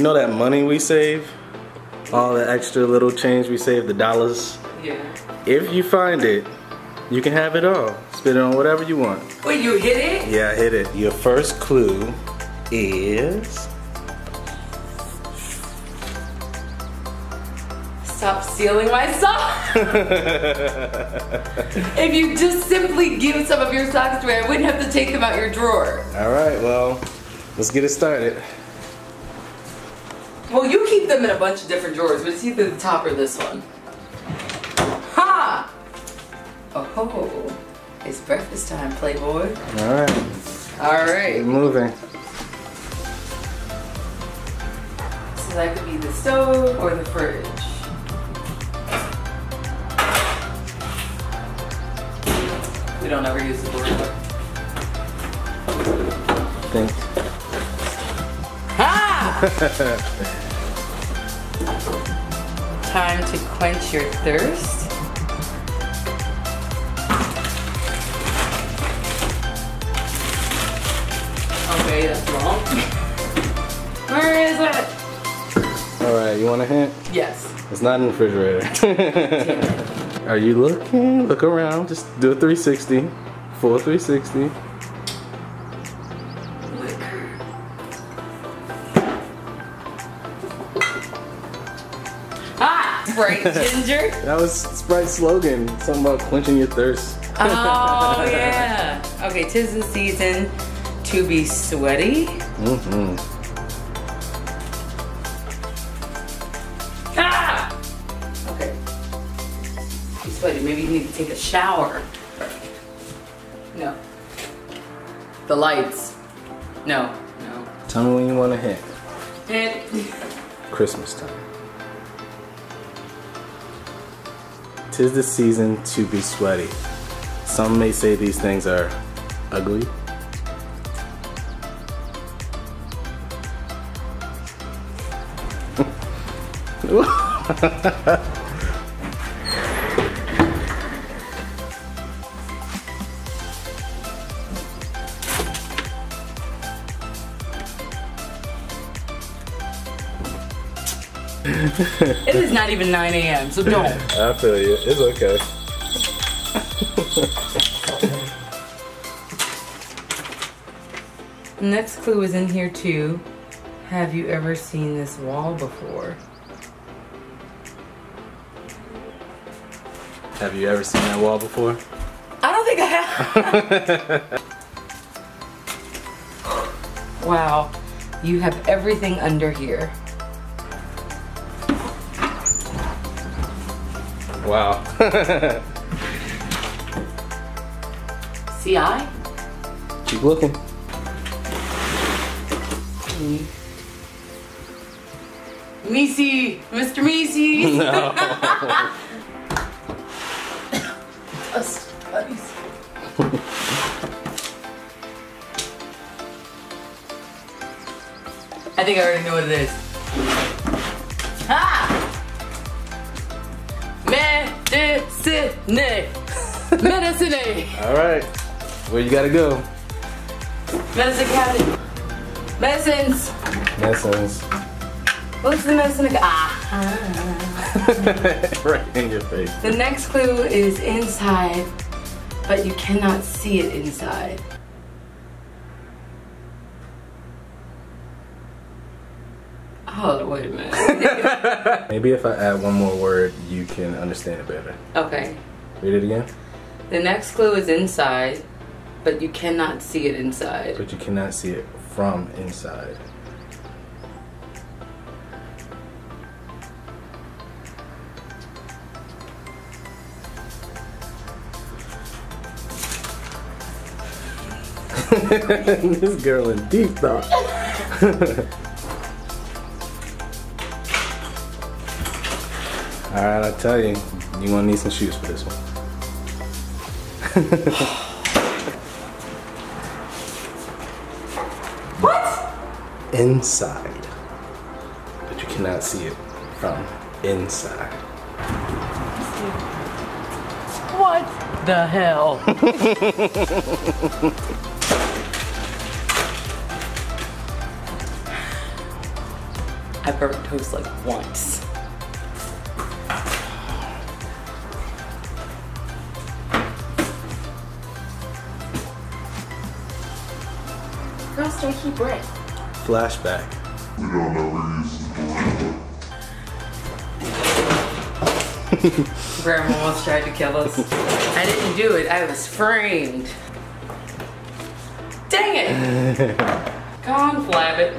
You know that money we save? All the extra little change we save, the dollars? Yeah. If you find it, you can have it all. Spend it on whatever you want. Wait, you hit it? Yeah, hit it. Your first clue is Stop stealing my socks. if you just simply give some of your socks to me, I wouldn't have to take them out your drawer. All right, well, let's get it started. Well, you keep them in a bunch of different drawers, but it's either the top or this one. Ha! Oh, it's breakfast time, Playboy. All right. All right. keep moving. So that could be the stove or the fridge. We don't ever use the board. Think. Time to quench your thirst. Okay, that's wrong. Where is it? All right, you want a hint? Yes. It's not in the refrigerator. Are you looking? Look around. Just do a 360. Full 360. Ginger. That was Sprite's slogan. Something about quenching your thirst. Oh yeah. Okay, tis the season to be sweaty. Mm-hmm. Ah! Okay. Be sweaty. Maybe you need to take a shower. No. The lights. No. No. Tell me when you want a hint. And Christmas time. Tis the season to be sweaty. Some may say these things are ugly. it is not even 9 a.m. So don't. I feel you. It's okay. Next clue is in here too. Have you ever seen this wall before? Have you ever seen that wall before? I don't think I have. wow. You have everything under here. Wow. CI? Keep looking. Misi! Mr. Misi! No. I think I already know what it is. Medicine! Medicine! All right. Where you gotta go? Medicine cabinet. Medicines. Medicines. What's the medicine? Ah. right in your face. The next clue is inside, but you cannot see it inside. Oh, wait a minute. Maybe if I add one more word, you can understand it better. okay. Read it again. The next clue is inside, but you cannot see it inside. But you cannot see it from inside. this girl in deep thought. Alright, I tell you, you're gonna need some shoes for this one. What? inside. But you cannot see it from inside. What the hell? perfect toast like once. Girl, stay keep. Flashback. We don't know where he's. Grandma almost tried to kill us. I didn't do it. I was framed. Dang it! Come on, flab it.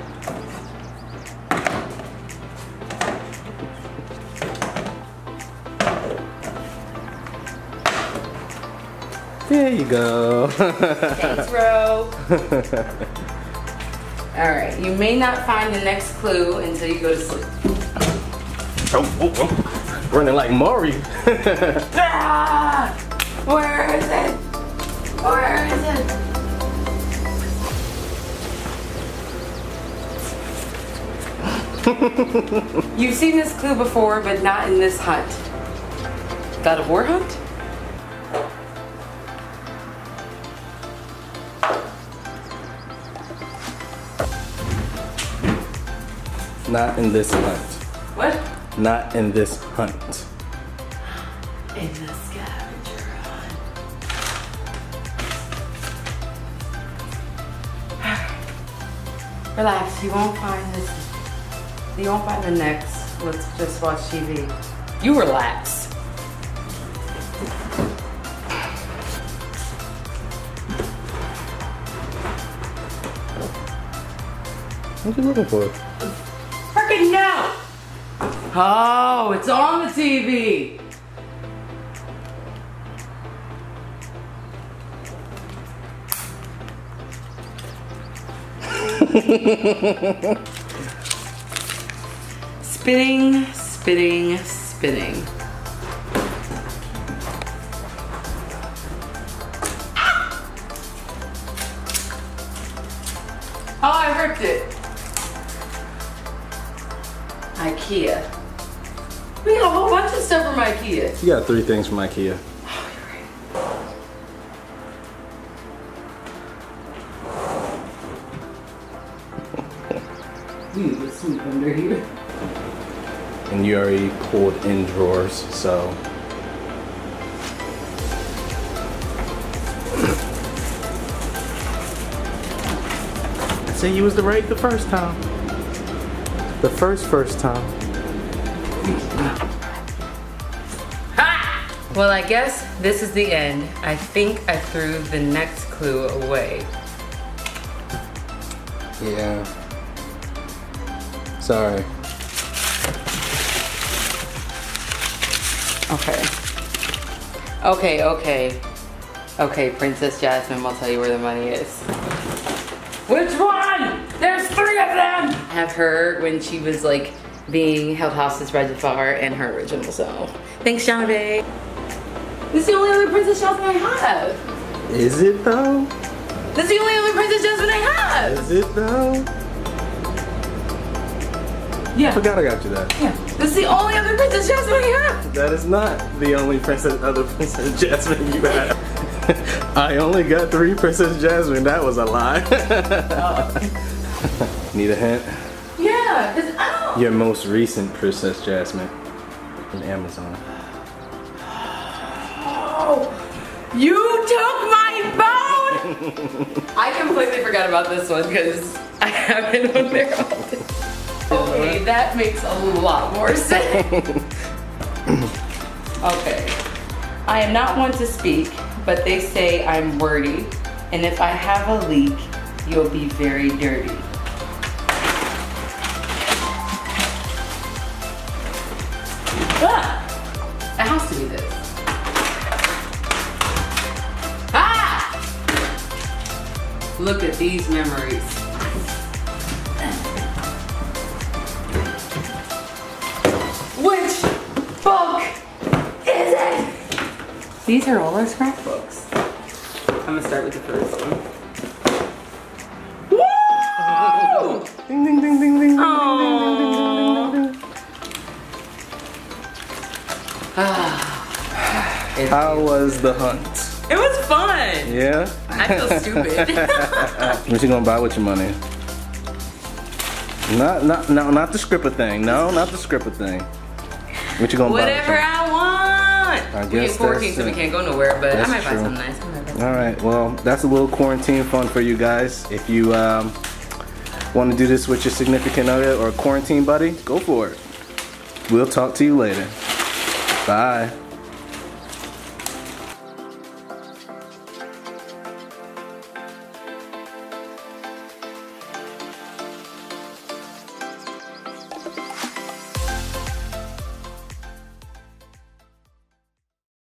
There you go. Thanks, Ro. Alright, you may not find the next clue until you go to sleep. oh, oh, oh. Running like Maury. Ah! Where is it? Where is it? You've seen this clue before, but not in this hunt. God of War hunt? Not in this hunt. What? Not in this hunt. In the scavenger hunt. Relax, you won't find this. You won't find the next. Let's just watch TV. You relax. What are you looking for? Oh, it's on the TV. spinning, spinning, spinning. Ah! Oh, I ripped it. IKEA. We got a whole bunch of stuff from IKEA. You got three things from IKEA. Oh, right. We need to sweep under here. And you already pulled in drawers, so. I say you was the right the first time. The first first time. Well, I guess this is the end. I think I threw the next clue away. Yeah. Sorry. Okay. Okay, okay. Okay, Princess Jasmine, I'll tell you where the money is. Which one? There's three of them! I have her when she was like being held hostage by Jafar and her original self. Thanks, Jonathan. This is the only other Princess Jasmine I have. Is it though? This is the only other Princess Jasmine I have. Is it though? Yeah. I forgot I got you that. Yeah. This is the only other Princess Jasmine I have. That is not the only princess, other Princess Jasmine you have. I only got three Princess Jasmine. That was a lie. Uh. Need a hint? Yeah, because I don't. Your most recent Princess Jasmine in Amazon. You took my phone! I completely forgot about this one because I have it on there all time. Okay, that makes a lot more sense. okay. I am not one to speak, but they say I'm wordy, and if I have a leak, you'll be very dirty. Ah! It has to be this. Look at these memories. Which book is it? These are all our scrapbooks. I'm gonna start with the first one. Woo! Ding ding ding ding ding. Aww. How was the hunt? It was fun. Yeah? I feel stupid. What you gonna buy with your money? Not, not, no, not the scripper thing. No, not the scripper thing. What you gonna Whatever buy? Whatever I want. I we guess get 14, that's so we can't go nowhere, but I might buy true. something nice. I might buy something. All right, well, that's a little quarantine fun for you guys. If you um, want to do this with your significant other or quarantine buddy, go for it. We'll talk to you later. Bye.